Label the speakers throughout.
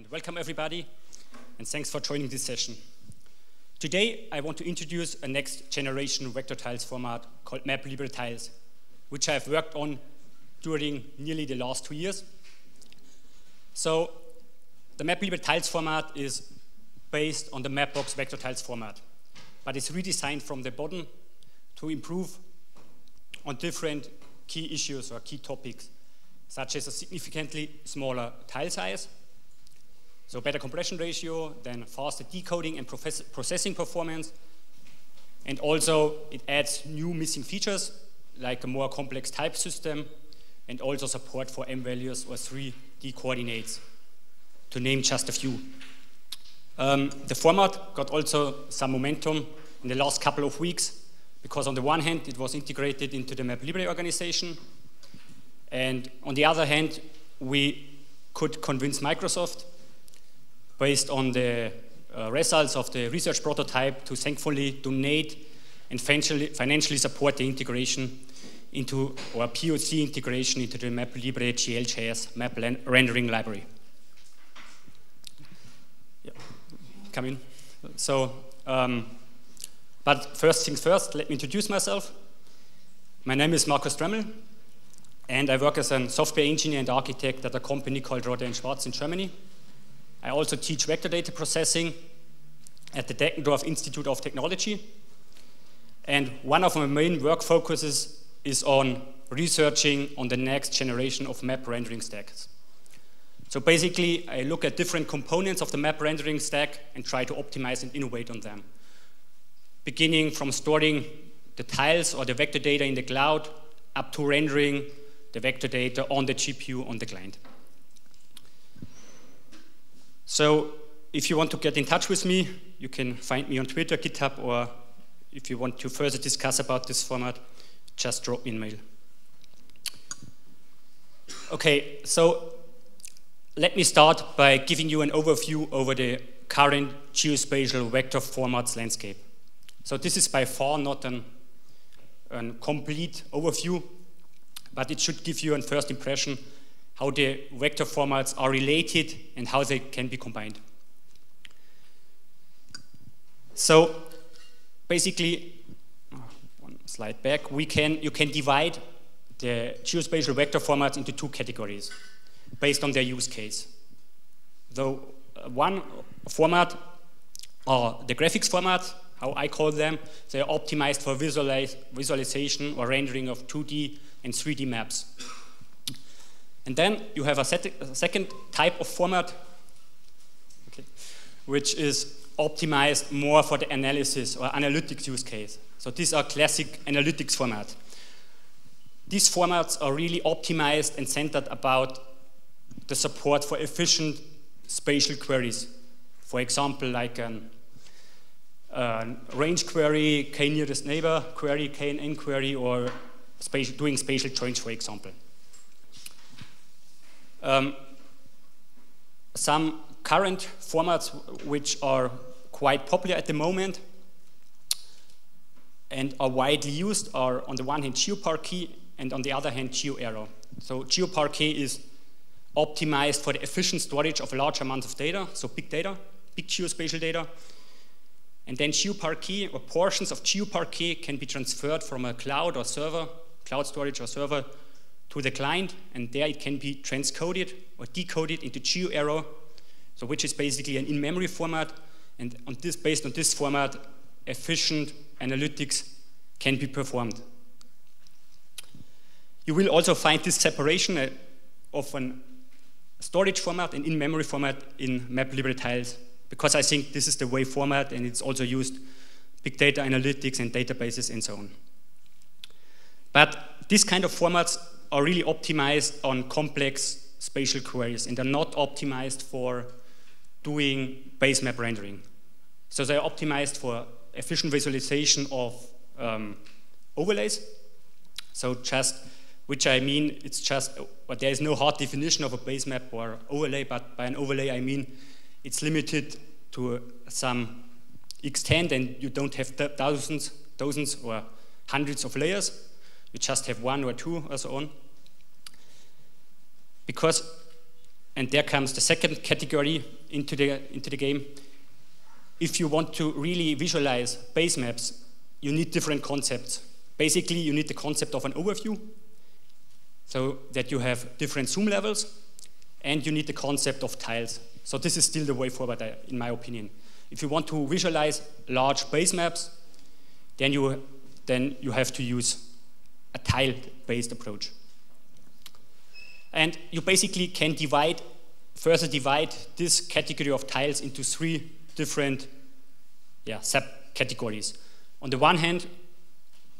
Speaker 1: and welcome everybody, and thanks for joining this session. Today, I want to introduce a next generation vector tiles format called MapLibre Tiles, which I've worked on during nearly the last two years. So, the MapLibre Tiles format is based on the Mapbox vector tiles format, but it's redesigned from the bottom to improve on different key issues or key topics such as a significantly smaller tile size, so better compression ratio, then faster decoding and processing performance, and also it adds new missing features like a more complex type system and also support for M values or 3D coordinates, to name just a few. Um, the format got also some momentum in the last couple of weeks because on the one hand it was integrated into the MapLibre organization and on the other hand, we could convince Microsoft, based on the uh, results of the research prototype, to thankfully donate and financially, support the integration into, or POC integration into the MapLibre GLJS map rendering library. Yeah. Come in. So, um, but first things first, let me introduce myself. My name is Markus Tremmel. And I work as a software engineer and architect at a company called Rohde & Schwarz in Germany. I also teach vector data processing at the Deggendorf Institute of Technology. And one of my main work focuses is on researching on the next generation of map rendering stacks. So basically, I look at different components of the map rendering stack and try to optimize and innovate on them. Beginning from storing the tiles or the vector data in the cloud up to rendering the vector data on the GPU on the client. So if you want to get in touch with me, you can find me on Twitter, GitHub, or if you want to further discuss about this format, just drop me an mail. Okay, so let me start by giving you an overview over the current geospatial vector formats landscape. So this is by far not an, an complete overview but it should give you a first impression how the vector formats are related and how they can be combined. So basically, one slide back, we can, you can divide the geospatial vector formats into two categories based on their use case. Though uh, one format are the graphics format, how I call them, they are optimized for visualization or rendering of 2D and 3D maps. And then you have a, a second type of format, okay, which is optimized more for the analysis or analytics use case. So these are classic analytics formats. These formats are really optimized and centered about the support for efficient spatial queries. For example, like an, a range query, k nearest neighbor query, KNN query, or spatial, doing spatial joins, for example. Um, some current formats which are quite popular at the moment and are widely used are on the one hand GeoParquet and on the other hand GeoArrow. So GeoParquet is optimized for the efficient storage of large amounts of data, so big data, big geospatial data. And then GeoParquet or portions of GeoParquet can be transferred from a cloud or server cloud storage or server to the client, and there it can be transcoded or decoded into GeoArrow, so which is basically an in-memory format, and on this, based on this format, efficient analytics can be performed. You will also find this separation uh, of a storage format and in-memory format in MapLibre tiles, because I think this is the way format, and it's also used big data analytics and databases and so on. But these kind of formats are really optimized on complex spatial queries and they're not optimized for doing base map rendering. So they're optimized for efficient visualization of um, overlays. So just, which I mean, it's just, but there is no hard definition of a base map or overlay, but by an overlay I mean it's limited to some extent and you don't have thousands, thousands or hundreds of layers you just have one or two or so on. Because and there comes the second category into the, into the game. If you want to really visualize base maps, you need different concepts. Basically, you need the concept of an overview, so that you have different zoom levels, and you need the concept of tiles. So this is still the way forward, uh, in my opinion. If you want to visualize large base maps, then you, then you have to use a tile-based approach. And you basically can divide, further divide this category of tiles into three different yeah, subcategories. On the one hand,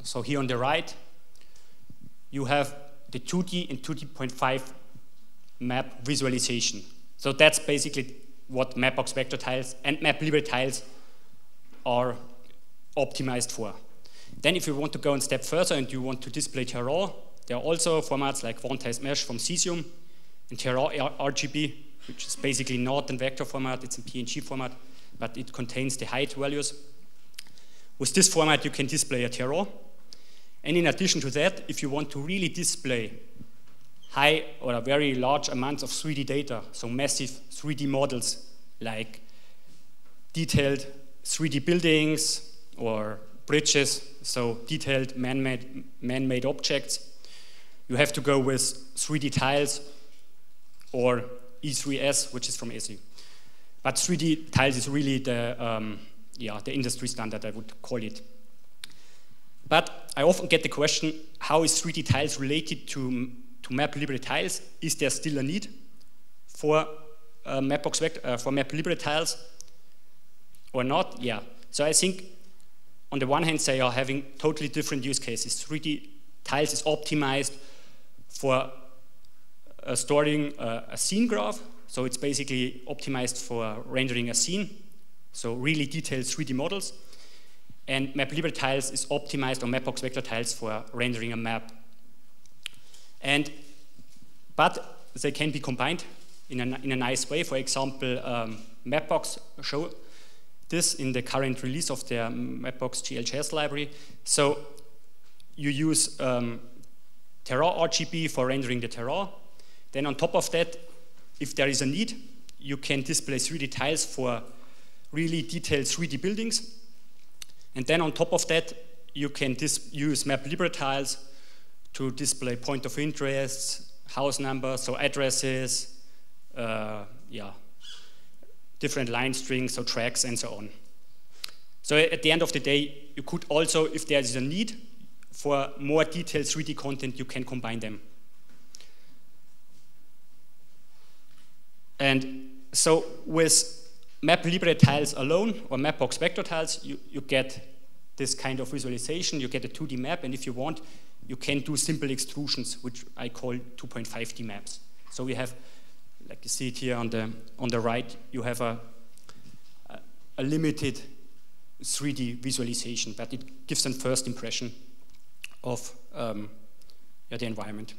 Speaker 1: so here on the right, you have the 2D and 2D.5 map visualization. So that's basically what Mapbox vector tiles and MapLibre tiles are optimized for. Then if you want to go a step further and you want to display terrain, there are also formats like quantized mesh from Cesium and terrain RGB, which is basically not in vector format, it's in PNG format, but it contains the height values. With this format, you can display a terrain. And in addition to that, if you want to really display high or a very large amounts of 3D data, so massive 3D models like detailed 3D buildings or bridges, so detailed man-made man objects. You have to go with 3D tiles or I3S, which is from Esri. But 3D tiles is really the, um, yeah, the industry standard, I would call it. But I often get the question, how is 3D tiles related to, to MapLibre tiles? Is there still a need for uh, Mapbox uh, for MapLibre tiles or not? Yeah. So I think on the one hand, they are having totally different use cases. 3D tiles is optimized for uh, storing uh, a scene graph. So it's basically optimized for rendering a scene. So really detailed 3D models. And MapLibre tiles is optimized on Mapbox vector tiles for rendering a map. And, but they can be combined in a, in a nice way. For example, um, Mapbox show this in the current release of their Mapbox GLJS library. So you use um, Terrain RGB for rendering the Terra. Then on top of that, if there is a need, you can display 3D tiles for really detailed 3D buildings. And then on top of that, you can use MapLibre tiles to display point of interest, house numbers, so addresses, uh, yeah, different line strings, so tracks, and so on. So at the end of the day, you could also, if there is a need for more detailed 3D content, you can combine them. And so with MapLibre tiles alone, or Mapbox vector tiles, you, you get this kind of visualization, you get a 2D map, and if you want, you can do simple extrusions, which I call 2.5D maps. So we have like you see it here on the, on the right, you have a, a, limited 3D visualization, but it gives a first impression of um, yeah, the environment.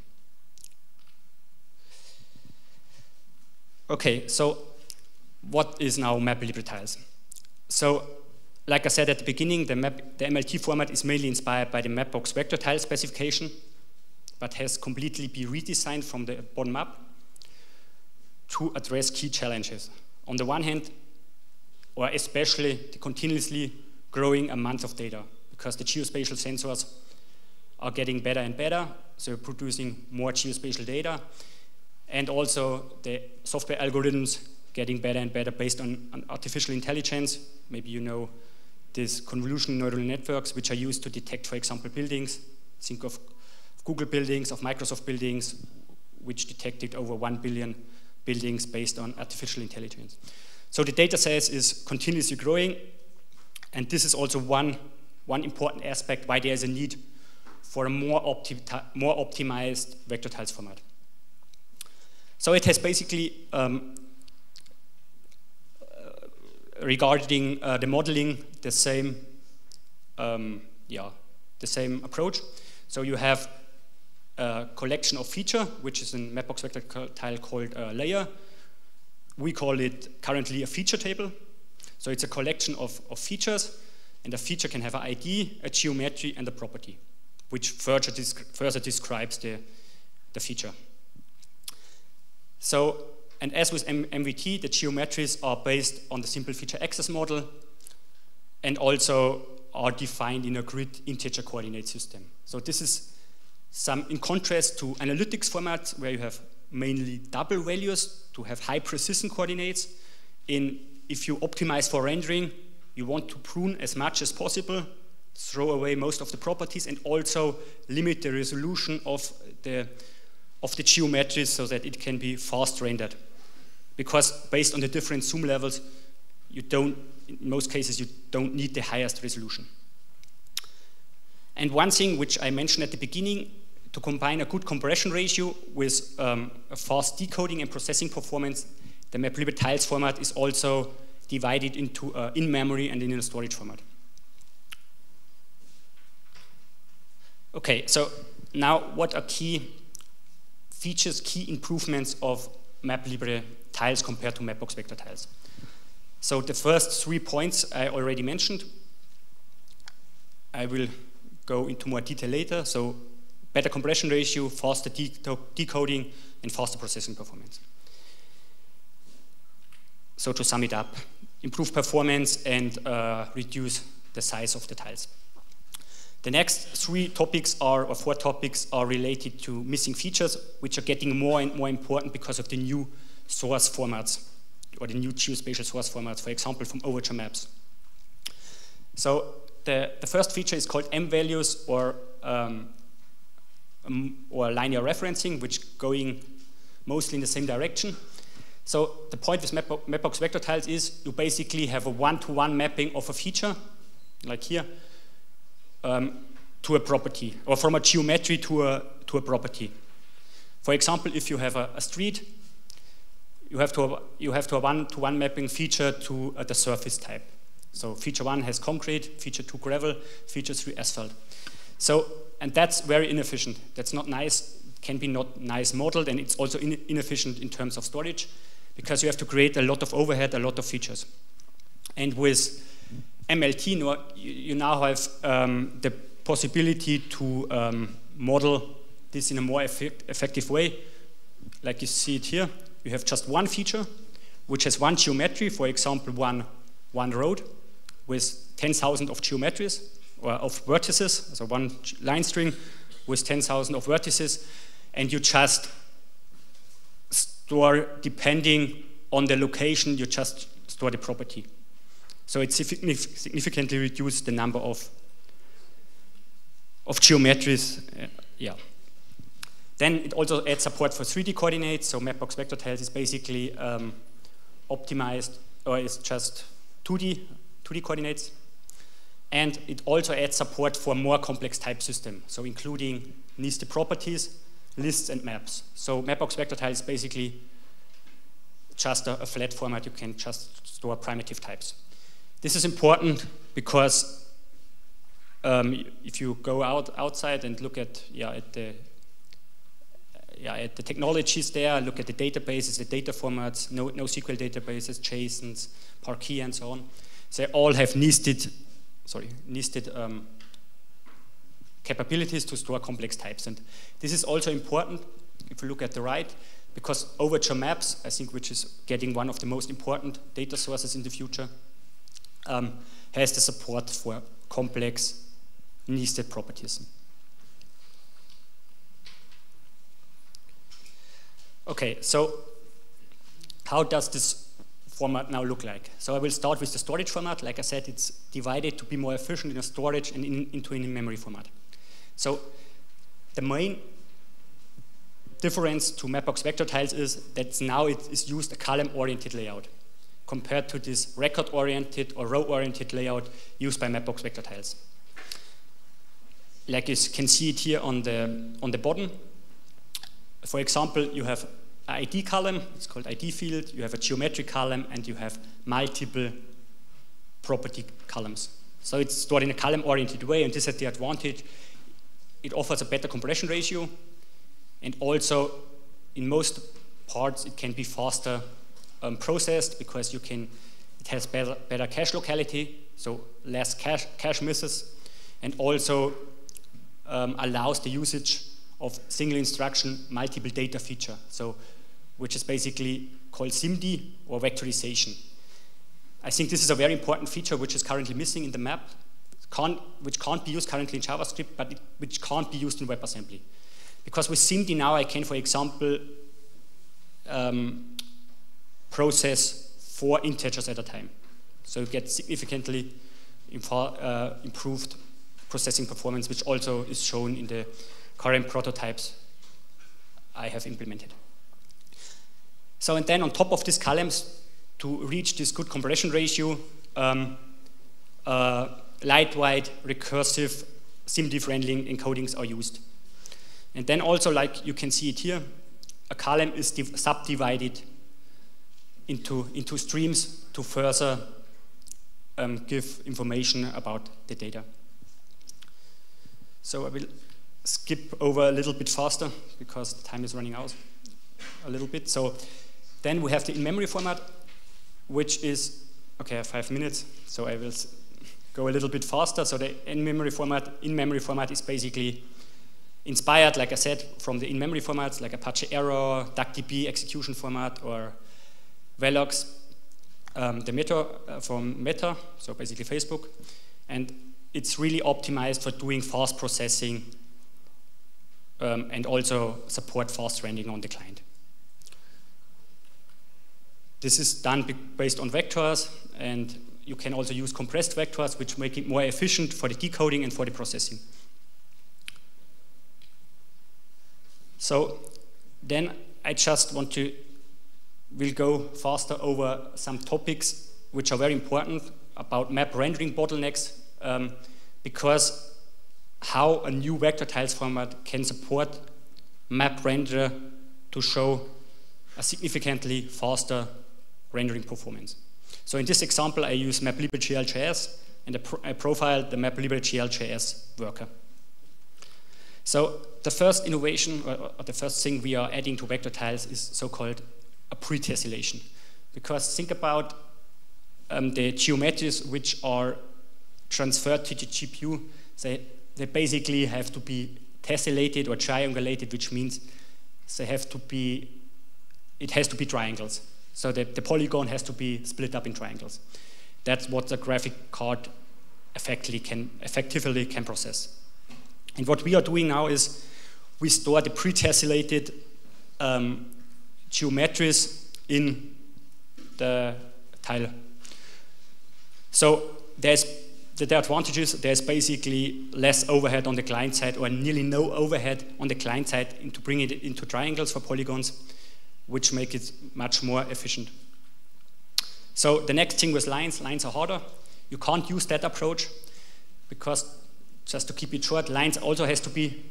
Speaker 1: Okay, so what is now MapLibre tiles? So, like I said at the beginning, the, map, the MLT format is mainly inspired by the Mapbox vector tile specification, but has completely been redesigned from the bottom up to address key challenges. On the one hand, or especially the continuously growing amount of data, because the geospatial sensors are getting better and better, so producing more geospatial data, and also the software algorithms getting better and better based on, on artificial intelligence. Maybe you know these convolutional neural networks, which are used to detect, for example, buildings. Think of Google buildings, of Microsoft buildings, which detected over 1 billion buildings based on artificial intelligence. So the data set is continuously growing, and this is also one, one important aspect why there is a need for a more, opti more optimized vector tiles format. So it has basically, um, uh, regarding uh, the modeling, the same, um, yeah, the same approach. So you have a collection of feature, which is in Mapbox vector tile called a layer. We call it currently a feature table. So it's a collection of, of features, and a feature can have an ID, a geometry, and a property, which further, further describes the, the feature. So and as with M MVT, the geometries are based on the simple feature access model and also are defined in a grid integer coordinate system. So this is some in contrast to analytics formats where you have mainly double values to have high precision coordinates. In if you optimize for rendering, you want to prune as much as possible, throw away most of the properties, and also limit the resolution of the of the geometries so that it can be fast rendered. Because based on the different zoom levels, you don't, in most cases, you don't need the highest resolution. And one thing which I mentioned at the beginning to combine a good compression ratio with um, a fast decoding and processing performance, the MapLibre tiles format is also divided into uh, in-memory and in a storage format. Okay, so now what are key features, key improvements of MapLibre tiles compared to Mapbox vector tiles? So the first three points I already mentioned. I will go into more detail later. So better compression ratio, faster decoding, and faster processing performance. So to sum it up, improve performance and uh, reduce the size of the tiles. The next three topics are, or four topics are related to missing features, which are getting more and more important because of the new source formats, or the new geospatial source formats, for example, from Overture Maps. So the, the first feature is called M values, or um, um, or linear referencing, which going mostly in the same direction. So the point with Mapbox vector tiles is you basically have a one-to-one -one mapping of a feature, like here, um, to a property, or from a geometry to a, to a property. For example, if you have a, a street, you have to have, you have to have one-to-one -one mapping feature to uh, the surface type. So feature one has concrete, feature two gravel, feature three asphalt. So and that's very inefficient. That's not nice, can be not nice modeled, and it's also in inefficient in terms of storage because you have to create a lot of overhead, a lot of features. And with MLT, you now have um, the possibility to um, model this in a more effect effective way. Like you see it here, you have just one feature, which has one geometry, for example, one, one road with 10,000 of geometries of vertices, so one line string with 10,000 of vertices, and you just store, depending on the location, you just store the property. So it significantly reduces the number of, of geometries. Uh, yeah. Then it also adds support for 3D coordinates. So Mapbox vector tiles is basically um, optimized, or is just 2D, 2D coordinates. And it also adds support for more complex type system, so including nested properties, lists, and maps. So Mapbox vector tile is basically just a, a, flat format. You can just store primitive types. This is important because um, if you go out outside and look at yeah at the yeah, at the technologies there, look at the databases, the data formats, no, NoSQL databases, JSONs, Parquet, and so on. They all have nested sorry, nested um, capabilities to store complex types. And this is also important if you look at the right, because Overture Maps, I think, which is getting one of the most important data sources in the future, um, has the support for complex nested properties. Okay, so how does this format now look like? So I will start with the storage format. Like I said, it's divided to be more efficient in a storage and in, into an in-memory format. So the main difference to Mapbox vector tiles is that now it is used a column-oriented layout compared to this record-oriented or row-oriented layout used by Mapbox vector tiles. Like you can see it here on the, on the bottom. For example, you have ID column, it's called ID field, you have a geometric column, and you have multiple property columns. So it's stored in a column-oriented way, and this has the advantage. It offers a better compression ratio, and also, in most parts, it can be faster um, processed because you can, it has better, better cache locality, so less cache, cache misses, and also um, allows the usage of single instruction multiple data feature. So which is basically called SIMD or vectorization. I think this is a very important feature which is currently missing in the map, can't, which can't be used currently in JavaScript, but it, which can't be used in WebAssembly. Because with SIMD now I can, for example, um, process four integers at a time. So you get significantly uh, improved processing performance, which also is shown in the current prototypes I have implemented. So and then on top of these columns, to reach this good compression ratio, um, uh, lightweight, recursive, SIMD-friendly encodings are used. And then also, like you can see it here, a column is subdivided into, into streams to further um, give information about the data. So I will skip over a little bit faster because the time is running out a little bit. So then we have the in-memory format, which is, okay, I have five minutes, so I will go a little bit faster. So the in-memory format, in-memory format is basically inspired, like I said, from the in-memory formats like Apache Arrow, DuckDB execution format, or Velox, um, the Meta uh, from Meta, so basically Facebook, and it's really optimized for doing fast processing um, and also support fast rendering on the client. This is done based on vectors, and you can also use compressed vectors, which make it more efficient for the decoding and for the processing. So then I just want to, we'll go faster over some topics which are very important about map rendering bottlenecks, um, because how a new vector tiles format can support map renderer to show a significantly faster rendering performance. So in this example, I use MapLibGL.js and I profile the MapLibGL.js worker. So the first innovation, or the first thing we are adding to vector tiles is so-called a pre-tessellation. Because think about um, the geometries which are transferred to the GPU. They, they basically have to be tessellated or triangulated, which means they have to be, it has to be triangles. So the, the polygon has to be split up in triangles. That's what the graphic card effectively can, effectively can process. And what we are doing now is we store the pre-tessellated um, geometries in the tile. So there's the advantages, there's basically less overhead on the client side or nearly no overhead on the client side to bring it into triangles for polygons which make it much more efficient. So the next thing with lines, lines are harder. You can't use that approach because, just to keep it short, lines also has to be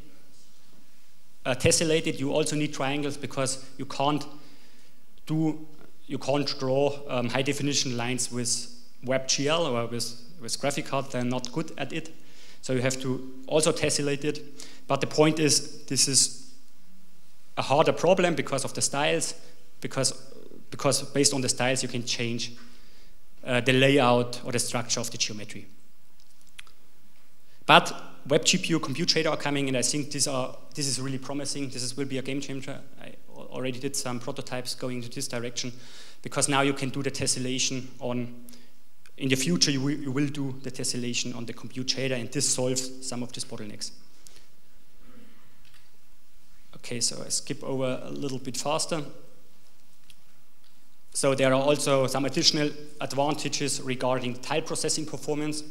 Speaker 1: uh, tessellated. You also need triangles because you can't do, you can't draw um, high definition lines with WebGL or with, with graphic card. They're not good at it. So you have to also tessellate it. But the point is, this is a harder problem because of the styles, because, because based on the styles you can change uh, the layout or the structure of the geometry. But Web GPU compute shader are coming, and I think these are, this is really promising. This is, will be a game changer. I already did some prototypes going to this direction, because now you can do the tessellation on, in the future you will, you will do the tessellation on the compute shader, and this solves some of these bottlenecks. Okay, so I skip over a little bit faster. So there are also some additional advantages regarding tile processing performance.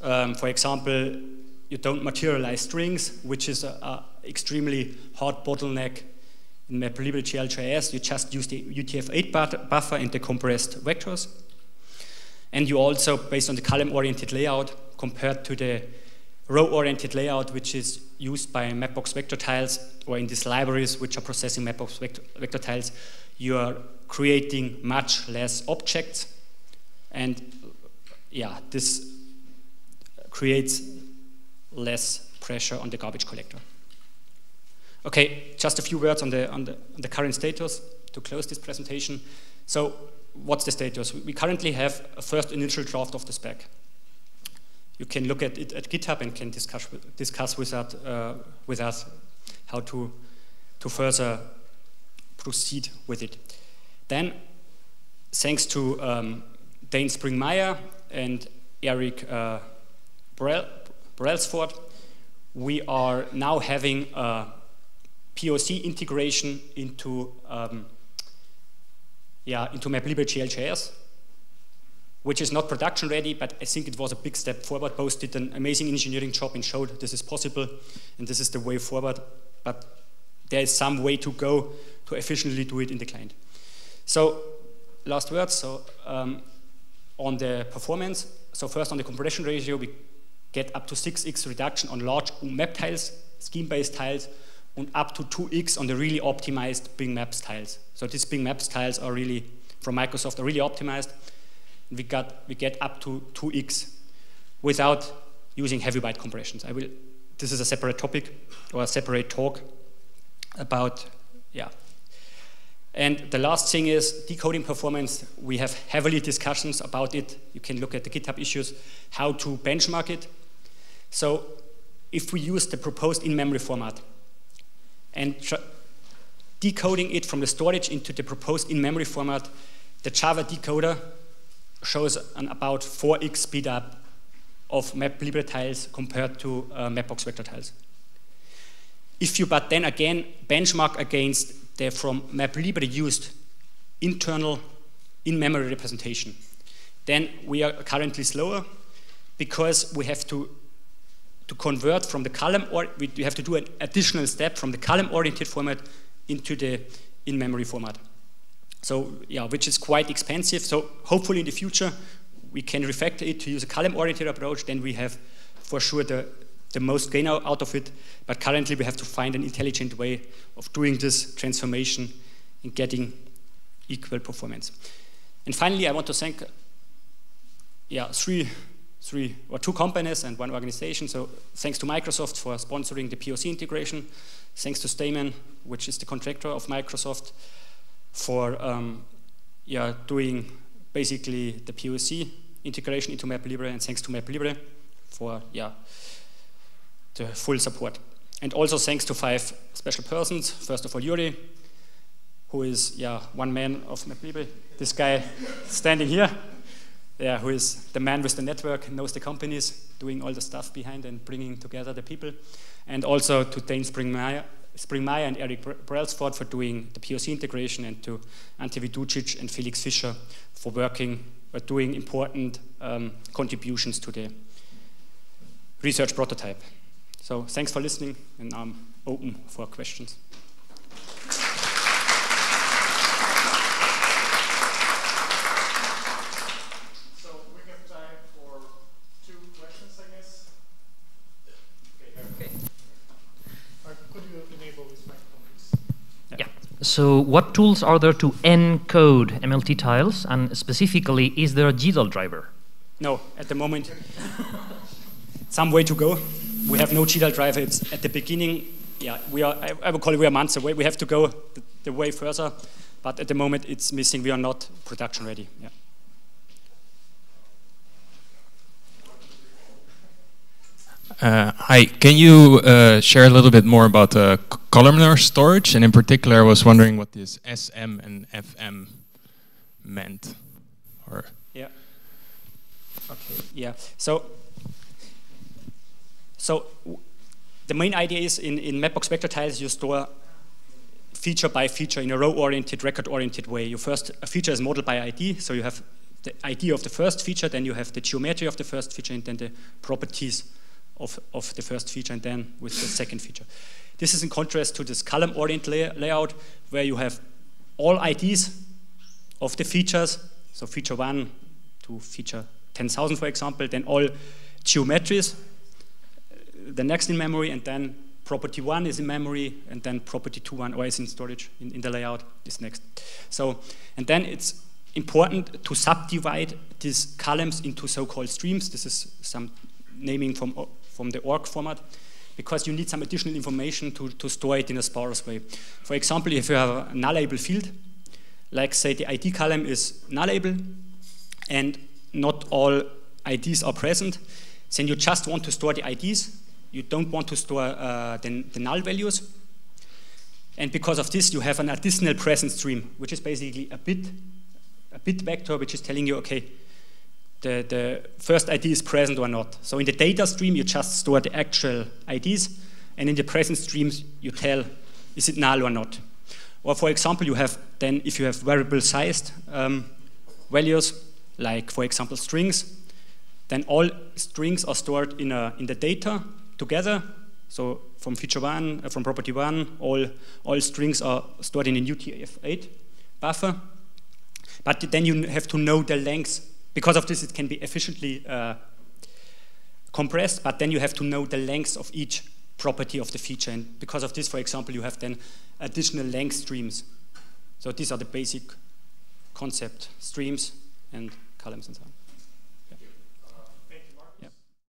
Speaker 1: Um, for example, you don't materialize strings, which is an extremely hard bottleneck in MapLibGL.js. You just use the UTF-8 buffer and the compressed vectors. And you also, based on the column-oriented layout, compared to the row-oriented layout, which is used by Mapbox vector tiles, or in these libraries which are processing Mapbox vector, vector tiles, you are creating much less objects. And yeah, this creates less pressure on the garbage collector. Okay, just a few words on the, on the, on the current status to close this presentation. So what's the status? We currently have a first initial draft of the spec you can look at it at GitHub and can discuss with, discuss with, that, uh, with us how to, to further proceed with it. Then, thanks to um, Dane Springmeyer and Eric uh, Brelsford, we are now having a POC integration into um, yeah, into MapLibre GLJS, which is not production ready, but I think it was a big step forward. Both did an amazing engineering job and showed this is possible, and this is the way forward. But there is some way to go to efficiently do it in the client. So, last words. So, um, on the performance. So first on the compression ratio, we get up to 6x reduction on large map tiles, scheme-based tiles, and up to 2x on the really optimized Bing Maps tiles. So these Bing Maps tiles are really, from Microsoft, are really optimized. We, got, we get up to 2x without using heavy byte compressions. I will, this is a separate topic or a separate talk about, yeah. And the last thing is decoding performance. We have heavily discussions about it. You can look at the GitHub issues, how to benchmark it. So if we use the proposed in-memory format, and decoding it from the storage into the proposed in-memory format, the Java decoder shows an about 4x speed up of MapLibre tiles compared to uh, Mapbox vector tiles. If you but then again benchmark against the from MapLibre used internal in-memory representation, then we are currently slower because we have to to convert from the column, or we have to do an additional step from the column-oriented format into the in-memory format. So yeah, which is quite expensive. So hopefully in the future we can refactor it to use a column-oriented approach. Then we have for sure the, the most gain out of it. But currently we have to find an intelligent way of doing this transformation and getting equal performance. And finally, I want to thank yeah, three three or two companies and one organization. So thanks to Microsoft for sponsoring the POC integration. Thanks to Stamen, which is the contractor of Microsoft, for um, yeah, doing basically the POC integration into MapLibre, and thanks to MapLibre for yeah, the full support. And also thanks to five special persons. First of all, Yuri, who is yeah, one man of MapLibre. This guy standing here yeah, who is the man with the network, knows the companies, doing all the stuff behind and bringing together the people. And also to Dane Springmeyer, Springmeyer and Eric Brelsford for doing the POC integration and to Ante Viducic and Felix Fischer for working, or doing important um, contributions to the research prototype. So thanks for listening and I'm open for questions.
Speaker 2: So what tools are there to encode MLT tiles, and specifically, is there a GDAL driver?
Speaker 1: No, at the moment, some way to go. We have no GDAL driver. It's at the beginning. Yeah, we are. I, I would call it we are months away. We have to go the, the way further, but at the moment it's missing. We are not production ready. Yeah.
Speaker 3: Uh, hi, can you uh, share a little bit more about uh, columnar storage? And in particular, I was wondering what this SM and FM meant. Or
Speaker 1: yeah. Okay. Yeah. So, so the main idea is in in Mapbox vector tiles you store feature by feature in a row-oriented, record-oriented way. You first a feature is modeled by ID, so you have the ID of the first feature, then you have the geometry of the first feature, and then the properties of, of the first feature and then with the second feature. This is in contrast to this column-oriented lay layout where you have all IDs of the features, so feature 1 to feature 10,000 for example, then all geometries, uh, the next in memory, and then property 1 is in memory, and then property 2 1 or is in storage in, in the layout is next. So, and then it's important to subdivide these columns into so-called streams. This is some naming from from the ORC format because you need some additional information to, to store it in a sparse way. For example, if you have a nullable field, like say the ID column is nullable and not all IDs are present, then you just want to store the IDs. You don't want to store uh, the, the null values. And because of this, you have an additional present stream, which is basically a bit, a bit vector, which is telling you, okay, the, the first ID is present or not. So in the data stream, you just store the actual IDs, and in the present streams, you tell, is it null or not. Or for example, you have then, if you have variable sized um, values, like for example strings, then all strings are stored in, a, in the data together. So from feature one, uh, from property one, all, all strings are stored in a UTF-8 buffer. But then you have to know the length. Because of this, it can be efficiently uh, compressed, but then you have to know the length of each property of the feature. And because of this, for example, you have then additional length streams. So these are the basic concept streams and columns and so on.